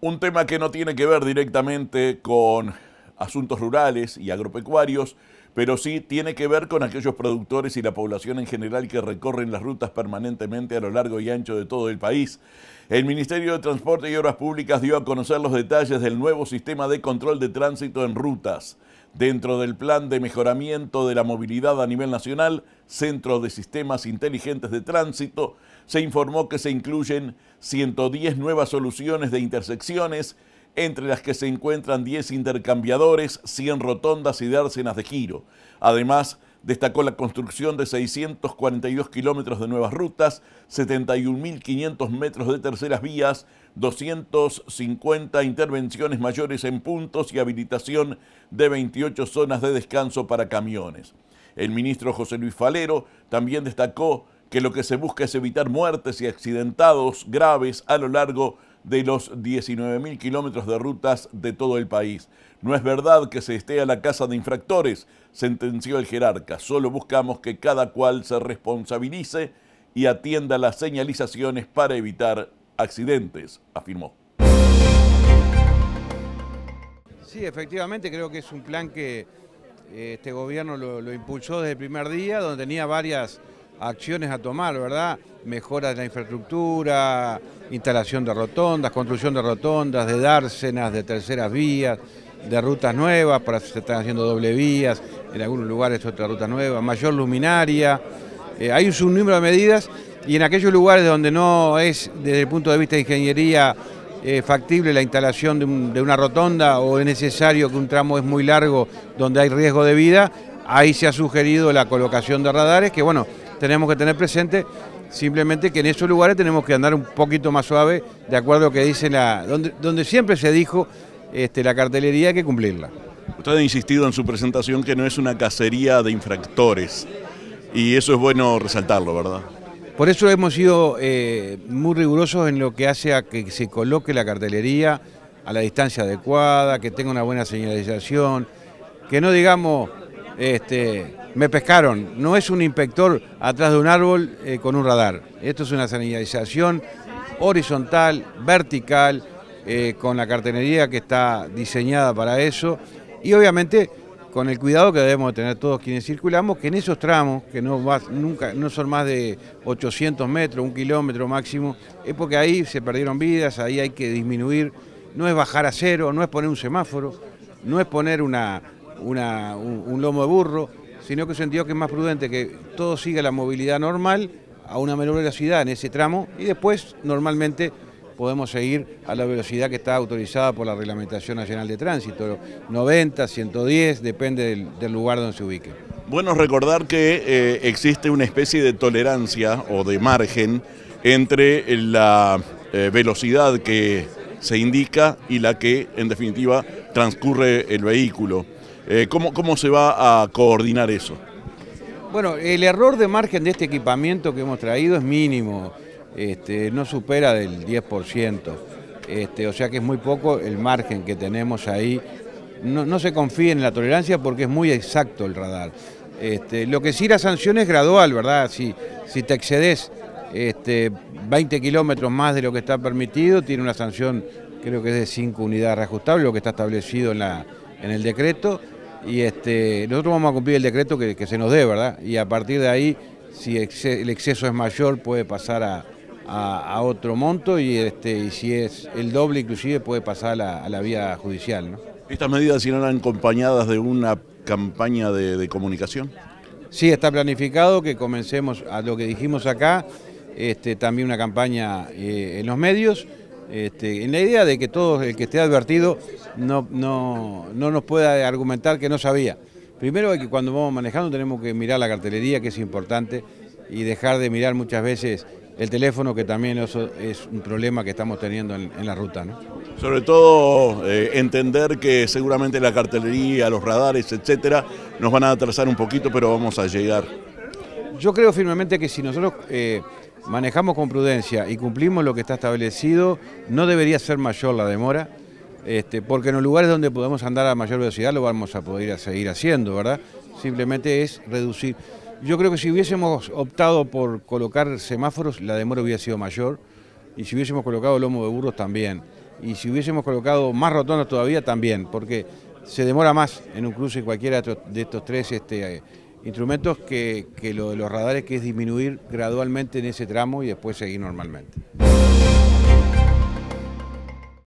Un tema que no tiene que ver directamente con asuntos rurales y agropecuarios, pero sí tiene que ver con aquellos productores y la población en general que recorren las rutas permanentemente a lo largo y ancho de todo el país. El Ministerio de Transporte y Obras Públicas dio a conocer los detalles del nuevo sistema de control de tránsito en rutas. Dentro del plan de mejoramiento de la movilidad a nivel nacional, Centro de Sistemas Inteligentes de Tránsito, se informó que se incluyen 110 nuevas soluciones de intersecciones, entre las que se encuentran 10 intercambiadores, 100 rotondas y dársenas de giro. Además, destacó la construcción de 642 kilómetros de nuevas rutas, 71.500 metros de terceras vías, 250 intervenciones mayores en puntos y habilitación de 28 zonas de descanso para camiones. El ministro José Luis Falero también destacó que lo que se busca es evitar muertes y accidentados graves a lo largo de los 19.000 kilómetros de rutas de todo el país. No es verdad que se esté a la casa de infractores, sentenció el jerarca. Solo buscamos que cada cual se responsabilice y atienda las señalizaciones para evitar accidentes, afirmó. Sí, efectivamente creo que es un plan que eh, este gobierno lo, lo impulsó desde el primer día, donde tenía varias acciones a tomar, ¿verdad? Mejoras de la infraestructura, instalación de rotondas, construcción de rotondas, de dársenas, de terceras vías, de rutas nuevas, para se están haciendo doble vías, en algunos lugares otra ruta nueva, mayor luminaria. Eh, hay un número de medidas y en aquellos lugares donde no es desde el punto de vista de ingeniería eh, factible la instalación de, una rotonda o es necesario que un tramo es muy largo donde hay riesgo de vida, ahí se ha sugerido la colocación de radares que bueno, tenemos que tener presente simplemente que en esos lugares tenemos que andar un poquito más suave, de acuerdo a lo que dice la. donde, donde siempre se dijo este, la cartelería hay que cumplirla. Usted ha insistido en su presentación que no es una cacería de infractores, y eso es bueno resaltarlo, ¿verdad? Por eso hemos sido eh, muy rigurosos en lo que hace a que se coloque la cartelería a la distancia adecuada, que tenga una buena señalización, que no digamos, este, me pescaron. No es un inspector atrás de un árbol eh, con un radar. Esto es una señalización horizontal, vertical, eh, con la cartenería que está diseñada para eso y obviamente con el cuidado que debemos tener todos quienes circulamos, que en esos tramos, que no, nunca, no son más de 800 metros, un kilómetro máximo, es porque ahí se perdieron vidas, ahí hay que disminuir, no es bajar a cero, no es poner un semáforo, no es poner una, un, un lomo de burro, sino que sentido que es más prudente que todo siga la movilidad normal a una menor velocidad en ese tramo y después normalmente podemos seguir a la velocidad que está autorizada por la Reglamentación Nacional de Tránsito, 90, 110, depende del, del lugar donde se ubique. Bueno, recordar que eh, existe una especie de tolerancia o de margen entre la eh, velocidad que se indica y la que en definitiva transcurre el vehículo. Eh, ¿cómo, ¿Cómo se va a coordinar eso? Bueno, el error de margen de este equipamiento que hemos traído es mínimo, este, no supera del 10%, este, o sea que es muy poco el margen que tenemos ahí. No, no se confíe en la tolerancia porque es muy exacto el radar. Este, lo que sí la sanción es gradual, ¿verdad? Si, si te excedes este, 20 kilómetros más de lo que está permitido, tiene una sanción, creo que es de 5 unidades reajustables, lo que está establecido en, la, en el decreto y este, nosotros vamos a cumplir el decreto que, que, se nos dé, ¿verdad? Y a partir de ahí, si el exceso es mayor, puede pasar a, a, a otro monto y, este, y si es el doble inclusive puede pasar a la, a la vía judicial, ¿no? ¿Estas medidas irán acompañadas de una campaña de, de, comunicación? Sí, está planificado que comencemos a lo que dijimos acá, este, también una campaña eh, en los medios, este, en la idea de que todo el que esté advertido no, no, no nos pueda argumentar que no sabía. Primero que cuando vamos manejando tenemos que mirar la cartelería, que es importante, y dejar de mirar muchas veces el teléfono, que también eso es un problema que estamos teniendo en, en la ruta. ¿no? Sobre todo eh, entender que seguramente la cartelería, los radares, etcétera, nos van a atrasar un poquito, pero vamos a llegar. Yo creo firmemente que si nosotros eh, manejamos con prudencia y cumplimos lo que está establecido, no debería ser mayor la demora, este, porque en los lugares donde podemos andar a mayor velocidad lo vamos a poder seguir haciendo, ¿verdad? Simplemente es reducir. Yo creo que si hubiésemos optado por colocar semáforos, la demora hubiera sido mayor, y si hubiésemos colocado lomo de burros también. y si hubiésemos colocado más rotondas todavía también, porque se demora más en un cruce cualquiera de estos tres este, instrumentos que, lo de los radares, que es disminuir gradualmente en ese tramo y después seguir normalmente.